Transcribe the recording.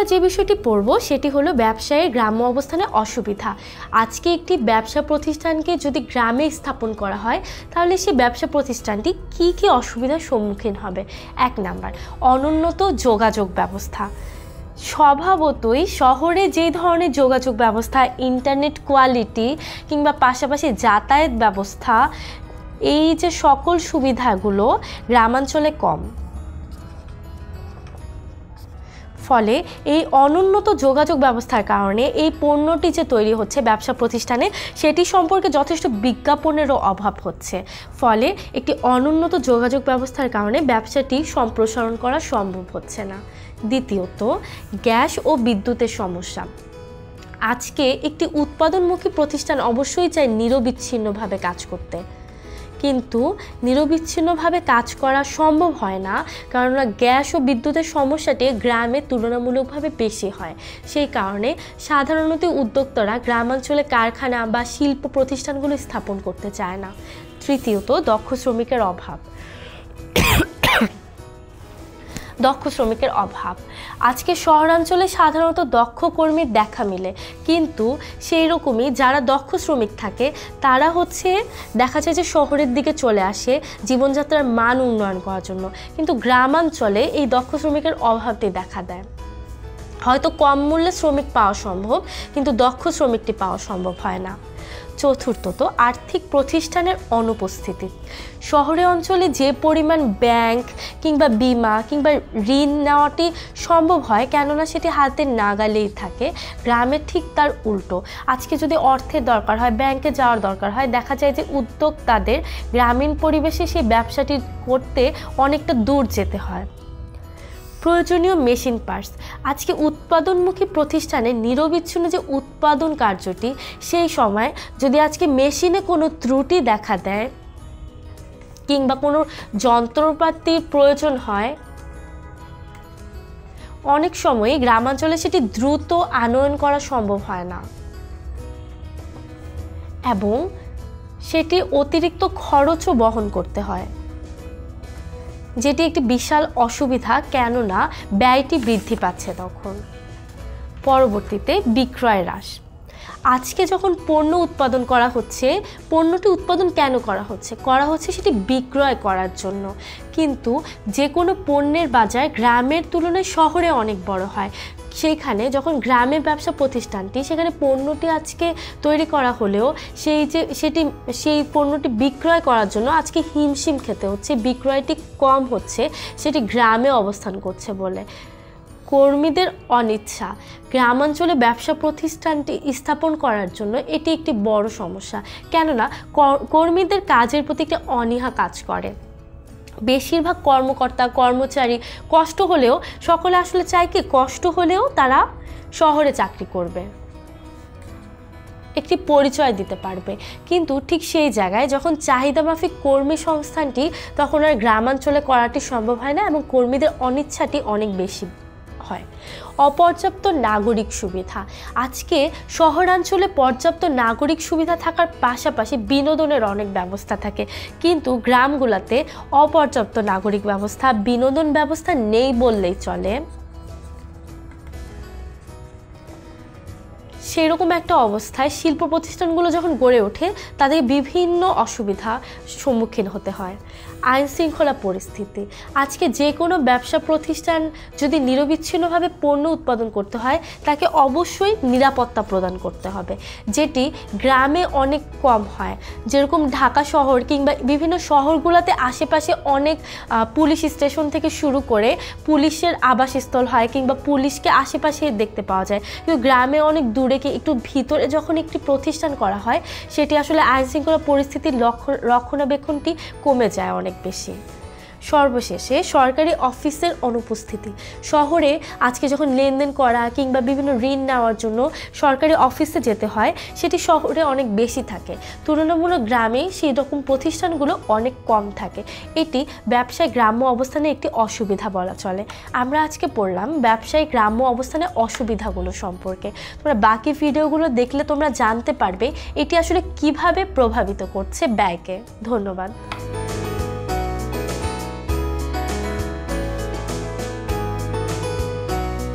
আমরা যে বিষয়টি পড়ব সেটি হলো ব্যবসায়ের গ্রাম্য অবস্থানে অসুবিধা। আজকে একটি ব্যবসা প্রতিষ্ঠানকে যদি গ্রামে স্থাপন করা হয়, তাহলে সেই ব্যবসা প্রতিষ্ঠানটি কি কি অসুবিধার সম্মুখীন হবে? এক নাম্বার, অনুন্নত যোগাযোগ ব্যবস্থা। স্বভাবতই শহরে যে ধরনের যোগাযোগ ব্যবস্থা, ইন্টারনেট কোয়ালিটি কিংবা পাশাপাশি যাতায়াত ব্যবস্থা, এই যে সকল সুবিধাগুলো গ্রামাঞ্চলে কম। ফলে এই অনুন্নত যোগাযোগ ব্যবস্থার কারণে এই পণ্যটি যে তৈরি হচ্ছে ব্যবসা প্রতিষ্ঠানে, সেটি সম্পর্কে যথেষ্ট বিজ্ঞাপনেরও অভাব হচ্ছে। ফলে একটি অনুন্নত যোগাযোগ ব্যবস্থার কারণে ব্যবসাটি সম্প্রসারণ করা সম্ভব হচ্ছে না। দ্বিতীয়ত, গ্যাস ও বিদ্যুতের সমস্যা। আজকে একটি উৎপাদনমুখী প্রতিষ্ঠান অবশ্যই চায় নিরবিচ্ছিন্নভাবে কাজ করতে। কিন্তু নিরবিচ্ছিন্নভাবে কাজ করা সম্ভব হয় না, কেননা গ্যাস ও বিদ্যুতের সমস্যাটি গ্রামে তুলনামূলকভাবে বেশি হয়। সেই কারণে সাধারণত উদ্যোক্তারা গ্রামাঞ্চলে কারখানা বা শিল্প প্রতিষ্ঠানগুলো স্থাপন করতে চায় না। তৃতীয়ত, দক্ষ শ্রমিকের অভাব। দক্ষ শ্রমিকের অভাব। আজকে শহরাঞ্চলে সাধারণত দক্ষ কর্মীর দেখা মিলে। কিন্তু সেই রকমই যারা দক্ষ শ্রমিক থাকে, তারা হচ্ছে দেখা যায় যে শহরের দিকে চলে আসে জীবনযাত্রার মান উন্নয়ন করার জন্য। কিন্তু গ্রামাঞ্চলে এই দক্ষ শ্রমিকের অভাবটি দেখা দেয়। হয়তো কম মূল্যে শ্রমিক পাওয়া সম্ভব, কিন্তু দক্ষ শ্রমিকটি পাওয়া সম্ভব হয় না। চতুর্থত, আর্থিক প্রতিষ্ঠানের অনুপস্থিতি। শহরে অঞ্চলে যে পরিমাণ ব্যাংক কিংবা বিমা কিংবা ঋণ নেওয়াটি সম্ভব হয় কেননা সেটি হাতের নাগালেই থাকে। গ্রামে ঠিক তার উল্টো। আজকে যদি অর্থের দরকার হয় ব্যাংকে যাওয়ার দরকার হয়, দেখা যায় যে উদ্যোক্তাদের গ্রামীণ পরিবেশে সেই ব্যবসাটি করতে অনেকটা দূর যেতে হয়। প্রয়োজনীয় মেশিন পার্টস। আজকে উৎপাদনমুখী প্রতিষ্ঠানে নিরবিচ্ছিন্ন যে উৎপাদন কার্যটি, সেই সময় যদি আজকে মেশিনে কোনো ত্রুটি দেখা দেয় কিংবা কোনো যন্ত্রপাতির প্রয়োজন হয়? অনেক সময় গ্রামাঞ্চলে সেটি দ্রুত আনয়ন করা সম্ভব হয় না। এবং সেটি অতিরিক্ত খরচও বহন করতে হয়। যেটি একটি বিশাল অসুবিধা, কেননা ব্যয়টি বৃদ্ধি পাচ্ছে তখন। পরবর্তীতে বিক্রয় হ্রাস। আজকে যখন পণ্য উৎপাদন করা হচ্ছে, পণ্যটি উৎপাদন কেন করা হচ্ছে? করা হচ্ছে সেটি বিক্রয় করার জন্য। কিন্তু যে কোনো পণ্যের বাজার গ্রামের তুলনায় শহরে অনেক বড় হয়। সেইখানে যখন গ্রামে ব্যবসা প্রতিষ্ঠানটি, সেখানে পণ্যটি আজকে তৈরি করা হলেও সেই যে, সেটি, সেই পণ্যটি বিক্রয় করার জন্য আজকে হিমশিম খেতে হচ্ছে, বিক্রয়টি কম হচ্ছে, সেটি গ্রামে অবস্থান করছে বলে। কর্মীদের অনিচ্ছা। গ্রামাঞ্চলে ব্যবসা প্রতিষ্ঠানটি স্থাপন করার জন্য এটি একটি বড় সমস্যা। কেননা কর্মীদের কাজের প্রতি একটি অনীহা কাজ করে। বেশিরভাগ কর্মকর্তা, কর্মচারী কষ্ট হলেও, সকলে আসলে চায় কি, কষ্ট হলেও তারা শহরে চাকরি করবে। একটি পরিচয় দিতে পারবে। কিন্তু ঠিক সেই জায়গায় যখন চাহিদা মাফিক কর্মী সংস্থানটি, তখন আর গ্রামাঞ্চলে করাটি সম্ভব হয় না এবং কর্মীদের অনিচ্ছাটি অনেক বেশি। হয়। অপর্যাপ্ত নাগরিক সুবিধা। আজকে শহরাঞ্চলে পর্যাপ্ত নাগরিক সুবিধা থাকার পাশাপাশি বিনোদনের অনেক ব্যবস্থা থাকে। কিন্তু গ্রামগুলোতে অপর্যাপ্ত নাগরিক ব্যবস্থা, বিনোদন ব্যবস্থা নেই বললেই চলে। সেরকম একটা অবস্থায় শিল্প প্রতিষ্ঠানগুলো যখন গড়ে ওঠে, তাদের বিভিন্ন অসুবিধা সম্মুখীন হতে হয়। আইন শৃঙ্খলা পরিস্থিতি। আজকে যে কোনো ব্যবসা প্রতিষ্ঠান যদি নিরবিচ্ছিন্নভাবে পণ্য উৎপাদন করতে হয়, তাকে অবশ্যই নিরাপত্তা প্রদান করতে হবে। যেটি গ্রামে অনেক কম হয়। যেরকম ঢাকা শহর কিংবা বিভিন্ন শহরগুলোতে আশেপাশে অনেক পুলিশ স্টেশন থেকে শুরু করে পুলিশের আবাসস্থল হয় কিংবা পুলিশকে আশেপাশে দেখতে পাওয়া যায়। কিন্তু গ্রামে অনেক দূরে কি একটু ভিতরে যখন একটি প্রতিষ্ঠান করা হয়, সেটি আসলে আইনশৃঙ্খলা পরিস্থিতির লক্ষ্য রক্ষণাবেক্ষণটি কমে যায় অনেক বেশি। সর্বশেষে সরকারি অফিসের অনুপস্থিতি। শহরে আজকে যখন লেনদেন করা কিংবা বিভিন্ন ঋণ নেওয়ার জন্য সরকারি অফিসে যেতে হয়, সেটি শহরে অনেক বেশি থাকে। তুলনামূলক গ্রামে সেই রকম প্রতিষ্ঠানগুলো অনেক কম থাকে। এটি ব্যবসায় গ্রাম্য অবস্থানে একটি অসুবিধা বলা চলে। আমরা আজকে পড়লাম ব্যবসায় গ্রাম্য অবস্থানে অসুবিধাগুলো সম্পর্কে। তোমরা বাকি ভিডিওগুলো দেখলে তোমরা জানতে পারবে এটি আসলে কীভাবে প্রভাবিত করছে ব্যয়কে ধন্যবাদ।